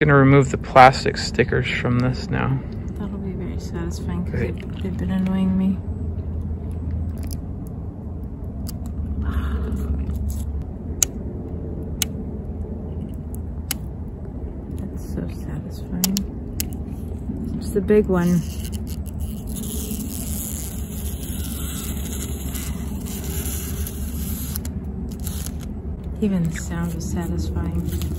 gonna remove the plastic stickers from this now. That'll be very satisfying because they've, they've been annoying me. That's so satisfying. It's the big one. Even the sound is satisfying.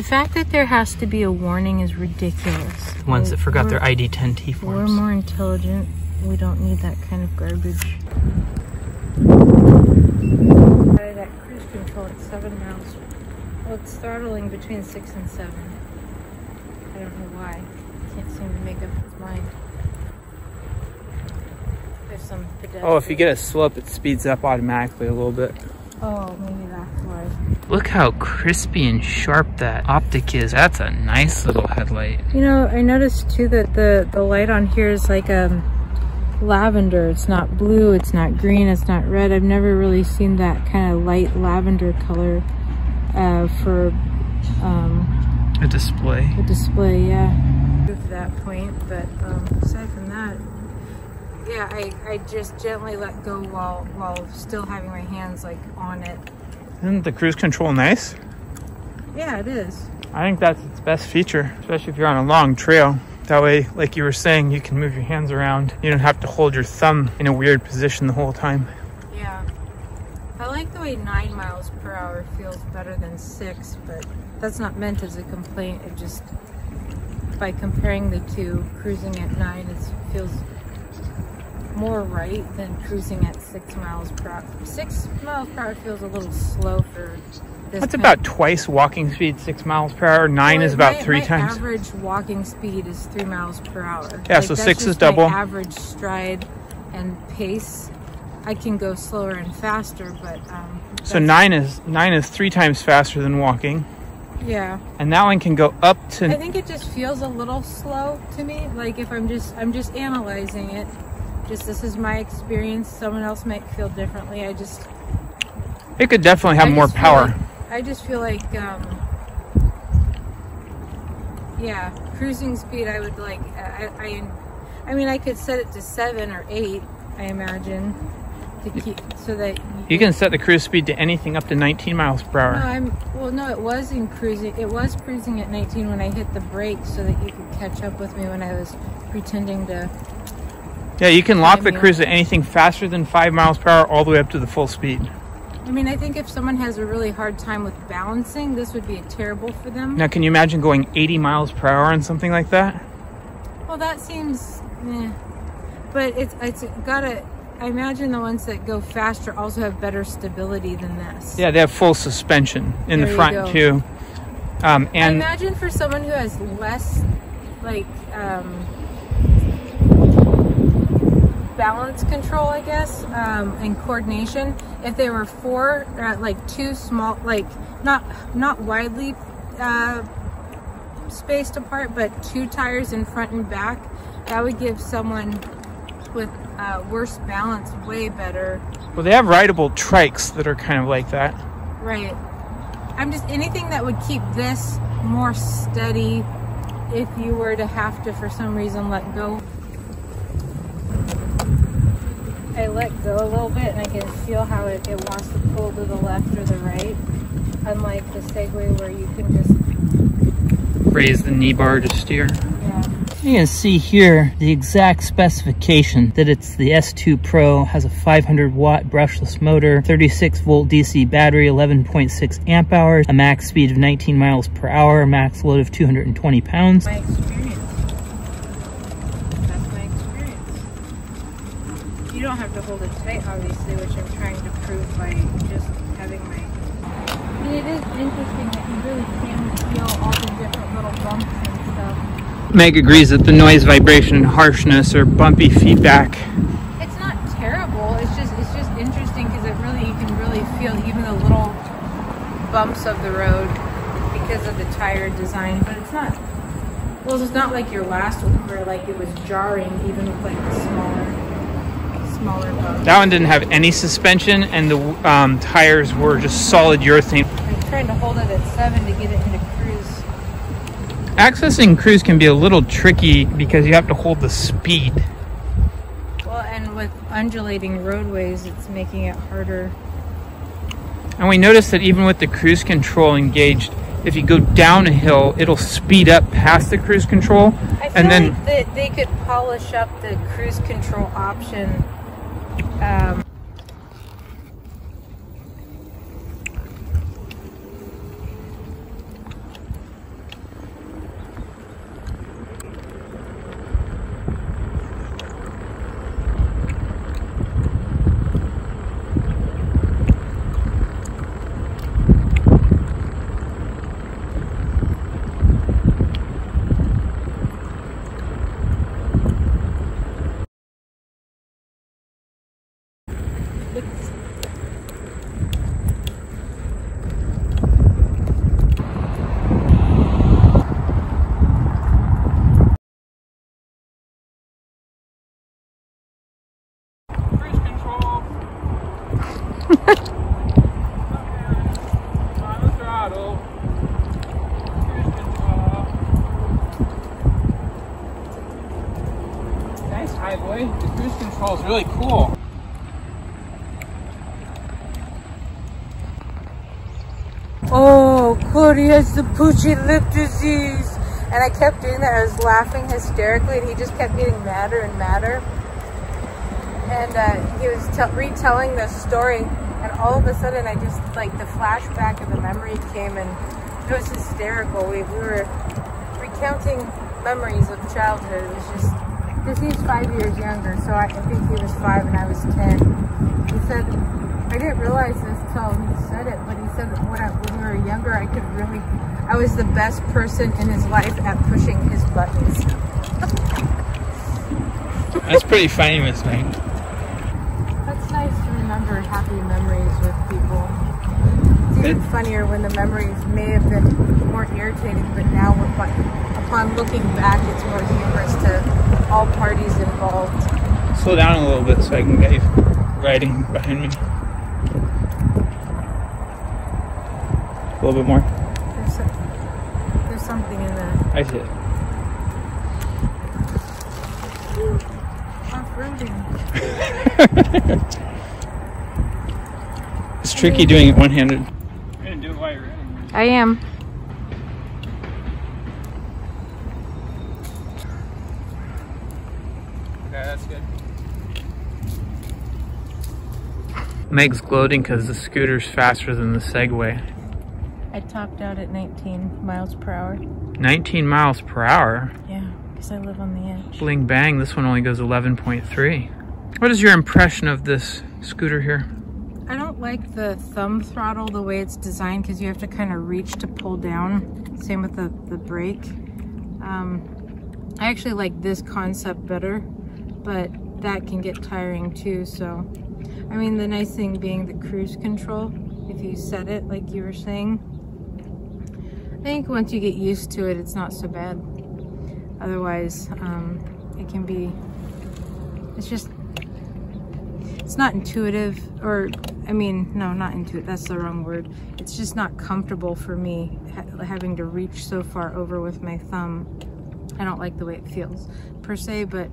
The fact that there has to be a warning is ridiculous. The Ones that forgot their We're- ID10T forms. We're more intelligent. We don't need that kind of garbage. That cruise control at seven miles. Well, it's throttling between six and seven. I don't know why. Can't seem to make up its mind. There's some pedestrian. Oh, if you get a slope, it speeds up automatically a little bit. Oh, maybe that's why. Look how crispy and sharp that optic is. That's a nice little headlight. You know, I noticed too that the the light on here is like um lavender. It's not blue, it's not green, it's not red. I've never really seen that kind of light lavender color uh, for um, A display. A display. Yeah, to that point. But um, aside from that, yeah, I, I just gently let go while while still having my hands like on it. Isn't the cruise control nice? Yeah, it is. I think that's its best feature, especially if you're on a long trail. That way, like you were saying, you can move your hands around. You don't have to hold your thumb in a weird position the whole time. Yeah. I like the way nine miles per hour feels better than six, but that's not meant as a complaint. It just, by comparing the two, cruising at nine it feels more right than cruising at six miles per hour. Six miles per hour feels a little slow for this. That's about twice walking speed, six miles per hour. Nine Well, is about my- three my times. average walking speed is three miles per hour. Yeah, so that's six is double. average stride and pace. I can go slower and faster, but um, So nine is nine is three times faster than walking, Yeah, and that one can go up to. I think it just feels a little slow to me. Like if I'm just I'm just analyzing it. Just this is my experience. Someone else might feel differently. I just It could definitely have I more power. like- I just feel like, um, yeah, cruising speed. I would like. I, I, I mean, I could set it to seven or eight. I imagine to keep so that You can set the cruise speed to anything up to 19 miles per hour. No. I'm well. No, it was in cruising. It was cruising at 19 when I hit the brake, so that you could catch up with me when I was pretending to. Yeah, you can lock the cruise at anything faster than five miles per hour all the way up to the full speed. I mean, I think if someone has a really hard time with balancing, this would be terrible for them. Now, can you imagine going 80 miles per hour on something like that? Well, that seems, eh. but it's it's gotta. I imagine the ones that go faster also have better stability than this. Yeah, they have full suspension in There the front too. Um, I and imagine for someone who has less, like, um, balance control, I guess, um, and coordination, if they were four, uh, like two small, like not not widely uh, spaced apart, but two tires in front and back, that would give someone with uh, worse balance way better. well, they have rideable trikes that are kind of like that. Right. I'm just anything that would keep this more steady if you were to have to, for some reason, let go. I let go a little bit and I can feel how it, it wants to pull to the left or the right. Unlike the Segway where you can just, Raise the knee bar to steer. yeah. You can see here the exact specification that it's the S2 Pro, has a 500 watt brushless motor, 36 volt DC battery, 11.6 amp hours, a max speed of 19 miles per hour, max load of 220 pounds. My experience. That's my experience. You don't have to hold it tight, obviously, which I'm trying to prove by just having my. I mean, it is interesting that you really can feel all the different little bumps and stuff. Meg agrees that the noise, vibration, and harshness or bumpy feedback. It's not terrible. It's just it's just interesting because it really you can really feel even the little bumps of the road because of the tire design. But it's not. Well, it's not like your last one where like it was jarring even with like the smaller smaller boat. That one didn't have any suspension and the um, tires were just solid urethane. I'm trying to hold it at seven to get it into cruise. Accessing cruise can be a little tricky because you have to hold the speed. Well, and with undulating roadways, it's making it harder. And we noticed that even with the cruise control engaged, if you go down a hill, it'll speed up past the cruise control. I feel And then like that they could polish up the cruise control option. Um, it's, Cruise control. On the throttle. Cruise control. Nice highway. The cruise control is really cool. oh, Cody has the poochy lip disease. And I kept doing that. I was laughing hysterically, and he just kept getting madder and madder. And uh, he was te- retelling the story, and all of a sudden, I just like the flashback of the memory came, and it was hysterical. We, we were recounting memories of childhood. It was just because he's five years younger, so I, I think he was five and I was ten. He said, I didn't realize this till he said it, but he said that when, I, when we were younger, I could really, I was the best person in his life at pushing his buttons. That's pretty famous, man. That's nice to remember happy memories with people. It's even It- funnier when the memories may have been more irritating, but now we're, but upon looking back, it's more humorous to all parties involved. Slow down a little bit so I can get you riding behind me. A little bit more. There's, some, there's something in the I see it. It's tricky doing it one-handed. You're gonna do it while you're riding. I am. Okay, that's good. Meg's gloating because the scooter's faster than the Segway. I topped out at 19 miles per hour. 19 miles per hour. Yeah, because I live on the edge. Bling bang, this one only goes 11.3. What is your impression of this scooter here? I don't like the thumb throttle the way it's designed because you have to kind of reach to pull down. Same with the, the brake. Um, I actually like this concept better, but that can get tiring too. So, I mean, the nice thing being the cruise control, if you set it like you were saying, think once you get used to it, it's not so bad. Otherwise, um, it can be, it's just it's not intuitive or i mean no not intuitive that's the wrong word. It's just not comfortable for me ha having to reach so far over with my thumb. I don't like the way it feels per se but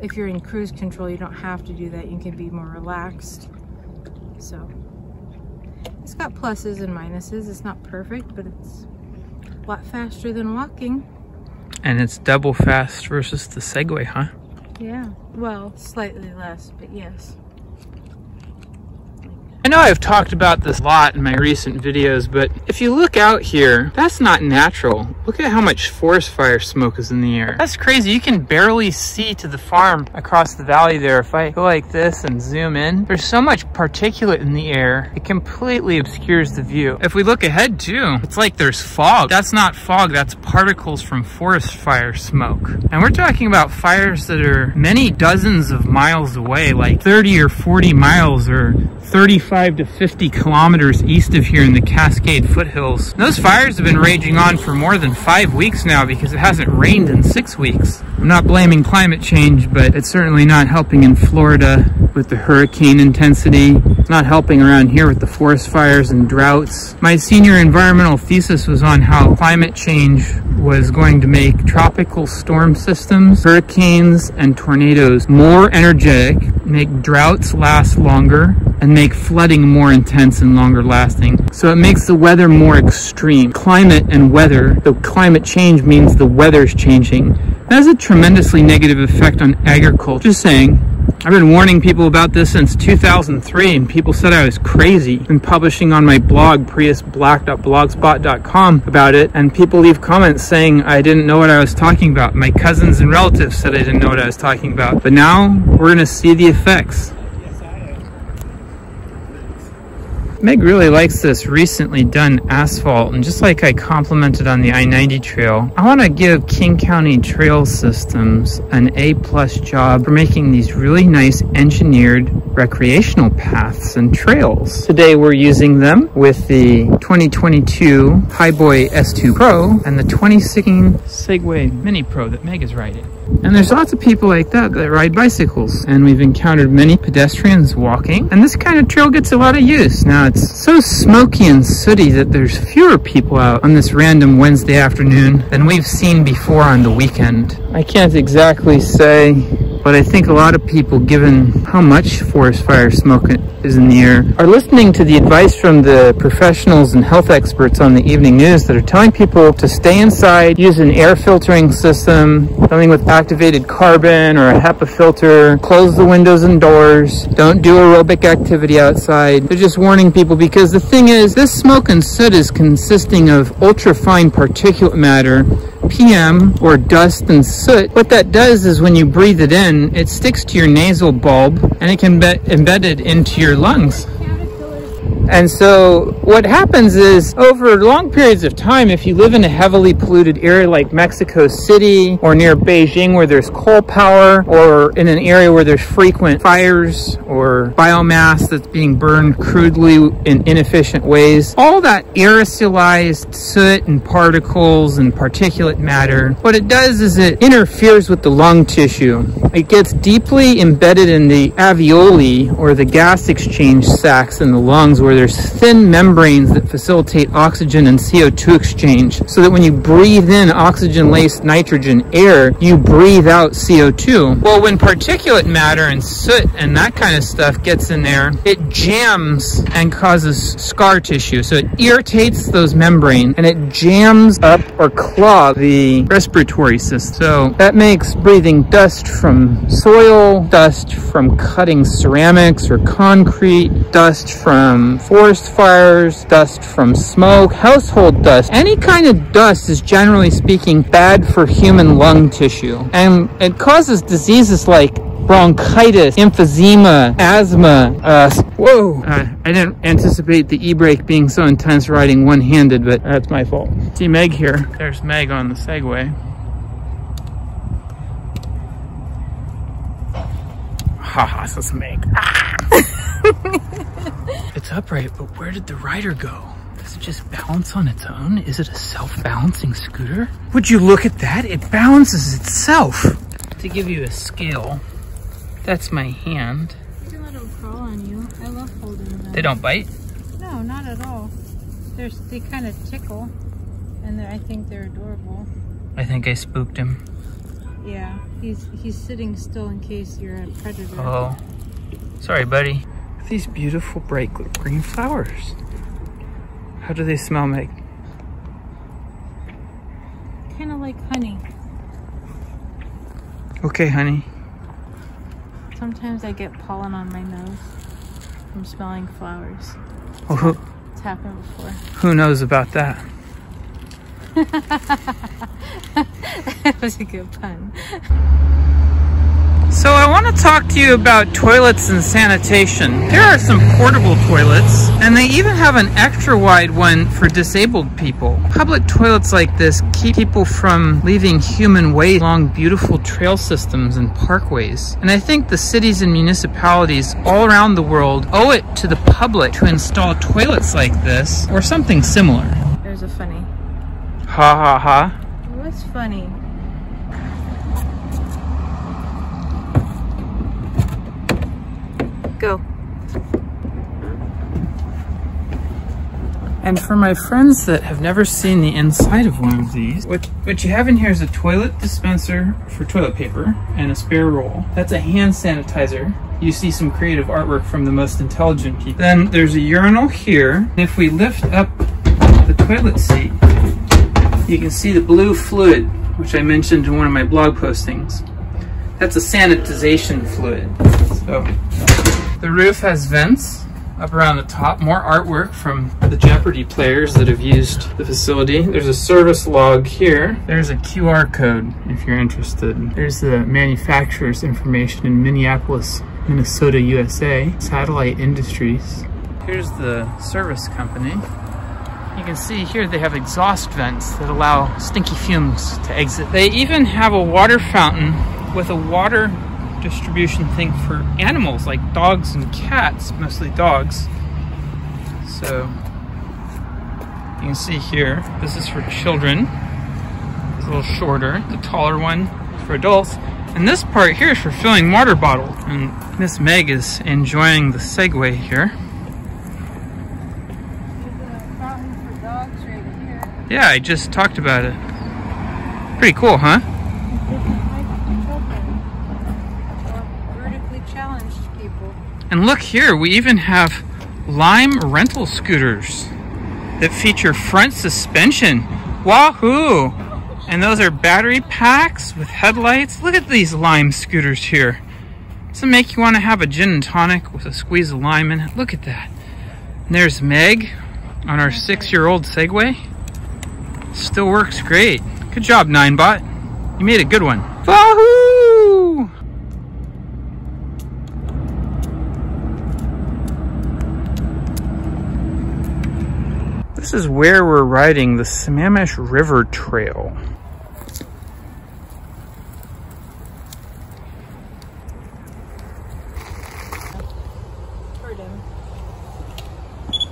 if you're in cruise control you don't have to do that. You can be more relaxed. So it's got pluses and minuses. It's not perfect but it's a lot faster than walking? And it's double fast versus the Segway, huh? yeah. Well slightly less but yes I know I've talked about this a lot in my recent videos, but if you look out here, that's not natural. Look at how much forest fire smoke is in the air. That's crazy. You can barely see to the farm across the valley there. If I go like this and zoom in, there's so much particulate in the air, it completely obscures the view. If we look ahead too, it's like there's fog. That's not fog, that's particles from forest fire smoke. And we're talking about fires that are many dozens of miles away, like 30 or 40 miles or 35 to 50 kilometers east of here in the Cascade foothills. Those fires have been raging on for more than five weeks now because it hasn't rained in six weeks. I'm not blaming climate change, but it's certainly not helping in Florida with the hurricane intensity. It's not helping around here with the forest fires and droughts. My senior environmental thesis was on how climate change was going to make tropical storm systems, hurricanes, and tornadoes more energetic, make droughts last longer, and make flooding more intense and longer lasting. So it makes the weather more extreme. Climate and weather, the climate change means the weather's changing. That has a tremendously negative effect on agriculture. Just saying, I've been warning people about this since 2003 and people said I was crazy. I've been publishing on my blog, priusblack.blogspot.com about it and people leave comments saying I didn't know what I was talking about. My cousins and relatives said I didn't know what I was talking about. But now we're going to see the effects. Meg really likes this recently done asphalt, and just like I complimented on the I-90 trail, I want to give King County Trail Systems an A-plus job for making these really nice engineered recreational paths and trails. Today we're using them with the 2022 Hiboy S2 Pro and the 2016 Segway Mini Pro that Meg is riding. And there's lots of people like that that ride bicycles. And we've encountered many pedestrians walking. And this kind of trail gets a lot of use. Now it's so smoky and sooty that there's fewer people out on this random Wednesday afternoon than we've seen before on the weekend. I can't exactly say but I think a lot of people, given how much forest fire smoke is in the air, are listening to the advice from the professionals and health experts on the evening news that are telling people to stay inside, use an air filtering system, something with activated carbon or a HEPA filter, close the windows and doors, don't do aerobic activity outside. They're just warning people because the thing is, this smoke and soot is consisting of ultrafine particulate matter PM or dust and soot, what that does is when you breathe it in, it sticks to your nasal bulb and it can be embedded into your lungs. And so what happens is over long periods of time, if you live in a heavily polluted area like Mexico City or near Beijing where there's coal power or in an area where there's frequent fires or biomass that's being burned crudely in inefficient ways, all that aerosolized soot and particles and particulate matter, what it does is it interferes with the lung tissue. It gets deeply embedded in the alveoli or the gas exchange sacs in the lungs where where there's thin membranes that facilitate oxygen and CO2 exchange so that when you breathe in oxygen-laced nitrogen air, you breathe out CO2. Well, when particulate matter and soot and that kind of stuff gets in there, it jams and causes scar tissue. So it irritates those membranes and it jams up or clogs the respiratory system. So that makes breathing dust from soil, dust from cutting ceramics or concrete, dust from forest fires, dust from smoke, household dust. Any kind of dust is generally speaking bad for human lung tissue. And it causes diseases like bronchitis, emphysema, asthma. Uh, whoa! Uh, I didn't anticipate the e-brake being so intense riding one-handed, but that's my fault. See Meg here. There's Meg on the Segway. Haha, so it's Meg. Ah! It's upright, but where did the rider go? Does it just balance on its own? Is it a self-balancing scooter? Would you look at that? It balances itself. To give you a scale, that's my hand. You can let them crawl on you. I love holding them. They don't bite? No, not at all. They're, they kind of tickle, and I think they're adorable. I think I spooked him. Yeah, he's he's sitting still in case you're a predator. Oh, sorry, buddy these beautiful bright green flowers. How do they smell, Meg? Kind of like honey. Okay, honey. Sometimes I get pollen on my nose from smelling flowers. Well, who, it's happened before. Who knows about that? that was a good pun. So I want to talk to you about toilets and sanitation. There are some portable toilets, and they even have an extra wide one for disabled people. Public toilets like this keep people from leaving human waste along beautiful trail systems and parkways. And I think the cities and municipalities all around the world owe it to the public to install toilets like this or something similar. There's a funny. Ha ha ha. What's funny? Go. And for my friends that have never seen the inside of one of these, what, what you have in here is a toilet dispenser for toilet paper and a spare roll. That's a hand sanitizer. You see some creative artwork from the most intelligent people. Then there's a urinal here. If we lift up the toilet seat, you can see the blue fluid, which I mentioned in one of my blog postings. That's a sanitization fluid. So the roof has vents up around the top. More artwork from the Jeopardy players that have used the facility. There's a service log here. There's a QR code if you're interested. There's the manufacturer's information in Minneapolis, Minnesota, USA. Satellite Industries. Here's the service company. You can see here they have exhaust vents that allow stinky fumes to exit. They even have a water fountain with a water distribution thing for animals like dogs and cats, mostly dogs. So you can see here, this is for children. It's a little shorter. The taller one for adults. And this part here is for filling water bottles. And Miss Meg is enjoying the Segway here. Yeah, I just talked about it. Pretty cool, huh? And look here, we even have Lime rental scooters that feature front suspension. Wahoo! And those are battery packs with headlights. Look at these Lime scooters here. It make you want to have a gin and tonic with a squeeze of lime in it? Look at that. And there's Meg on our six-year-old Segway. Still works great. Good job, Ninebot. You made a good one. Wahoo! This is where we're riding the Sammamish River Trail. Look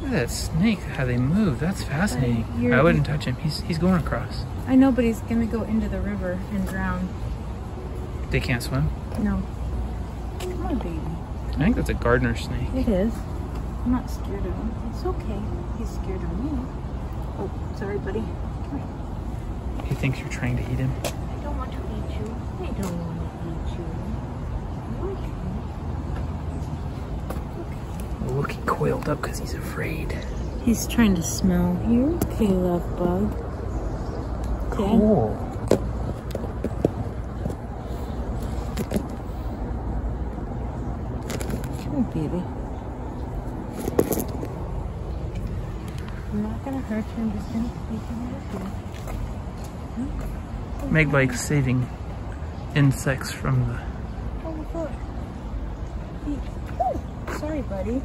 at that snake, how they move. That's fascinating. I wouldn't touch him. He's, he's going across. I know, but he's gonna go into the river and drown. They can't swim. No. Come on, baby. I think that's a gardener snake. It is. I'm not scared of him. It's okay. He's scared of me. Oh, sorry, buddy. Come here. He thinks you're trying to eat him. I don't want to eat you. I don't want to eat you. Okay. Look, he coiled up because he's afraid. He's trying to smell you. Okay, love bug. Okay. Cool. Come on, baby. I'm not gonna hurt you. I'm just gonna take you with you. Meg likes saving insects from the Oh, look. He, oh, sorry, buddy.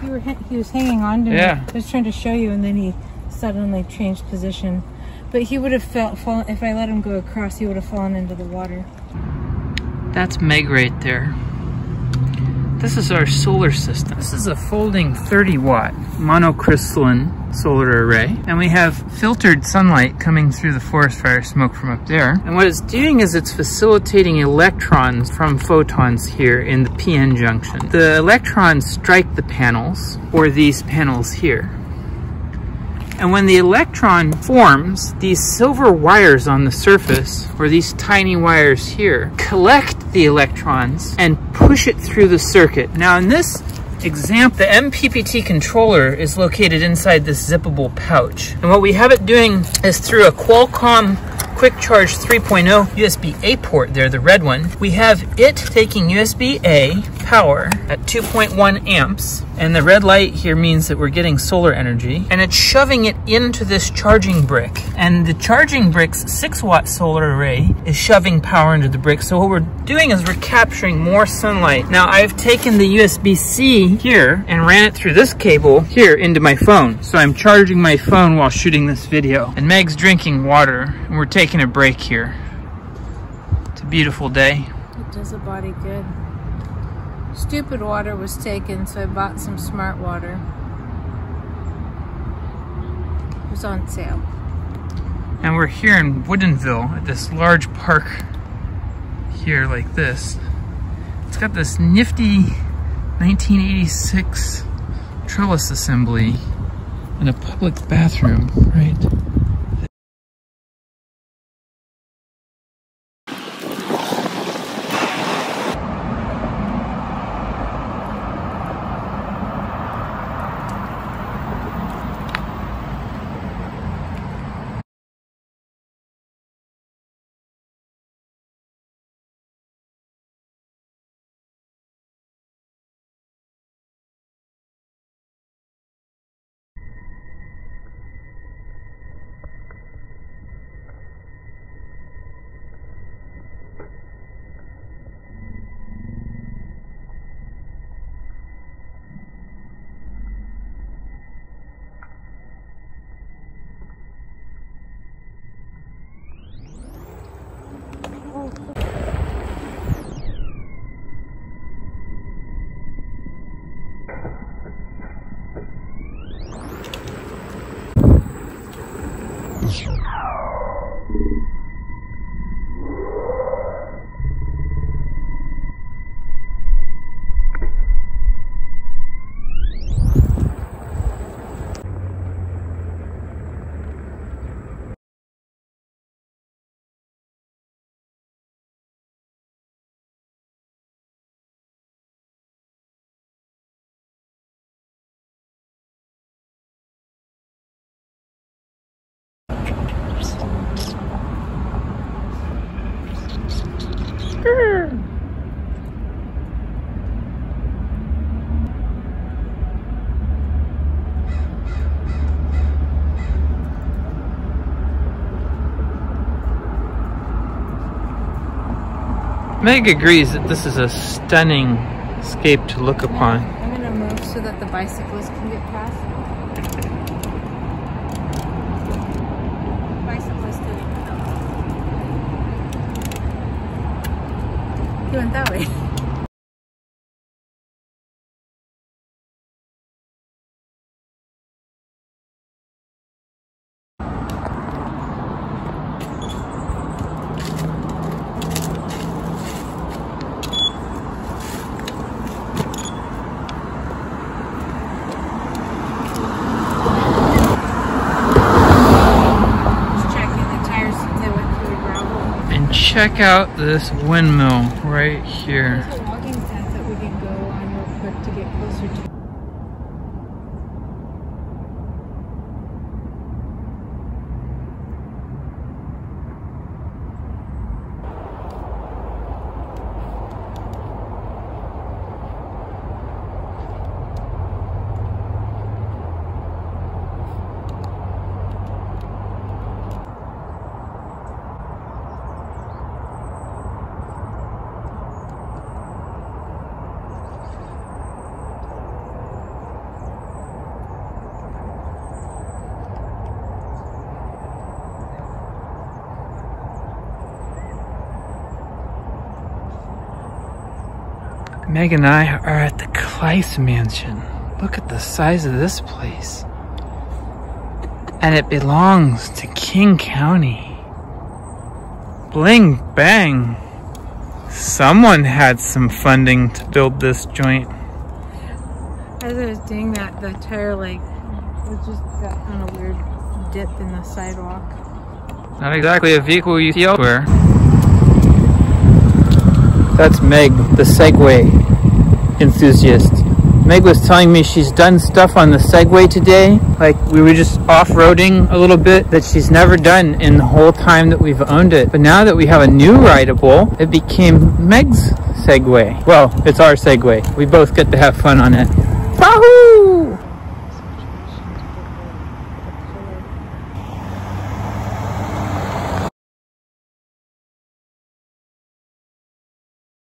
He, were, he was hanging on to me. Yeah. I was trying to show you, and then he suddenly changed position. But he would have felt, fallen, if I let him go across, he would have fallen into the water. That's Meg right there. This is our solar system. This is a folding 30 watt monocrystalline solar array. And we have filtered sunlight coming through the forest fire smoke from up there. And what it's doing is it's facilitating electrons from photons here in the PN junction. The electrons strike the panels, or these panels here. And when the electron forms, these silver wires on the surface, or these tiny wires here, collect the electrons and push it through the circuit. Now in this example, the MPPT controller is located inside this zippable pouch. And what we have it doing is through a Qualcomm Quick Charge 3.0 USB-A port there, the red one. We have it taking USB-A power at 2.1 amps, and the red light here means that we're getting solar energy, and it's shoving it into this charging brick. And the charging brick's 6 watt solar array is shoving power into the brick. So what we're doing is we're capturing more sunlight. Now I've taken the USB-C here and ran it through this cable here into my phone. So I'm charging my phone while shooting this video. And Meg's drinking water, and we're taking a break here. It's a beautiful day. It does a body good. Stupid water was taken, so I bought some smart water. It was on sale. And we're here in Woodinville at this large park here like this. It's got this nifty 1986 trellis assembly in a public bathroom, right? Meg agrees that this is a stunning scape to look upon. I'm gonna move so that the bicyclists can get past. Bicyclist didn't come. He went that way. Just checking the tires since I went through the gravel. And check out this windmill right here. There's a logging path that we can go on real quick to get closer to. Meg and I are at the Clise Mansion. Look at the size of this place. And it belongs to King County. Bling bang. Someone had some funding to build this joint. As I was doing that, the tire like was just got on a weird dip in the sidewalk. Not exactly a vehicle you see elsewhere. That's Meg, the Segway enthusiast. Meg was telling me she's done stuff on the Segway today. Like we were just off-roading a little bit that she's never done in the whole time that we've owned it. But now that we have a new rideable, it became Meg's Segway. Well, it's our Segway. We both get to have fun on it. Wahoo!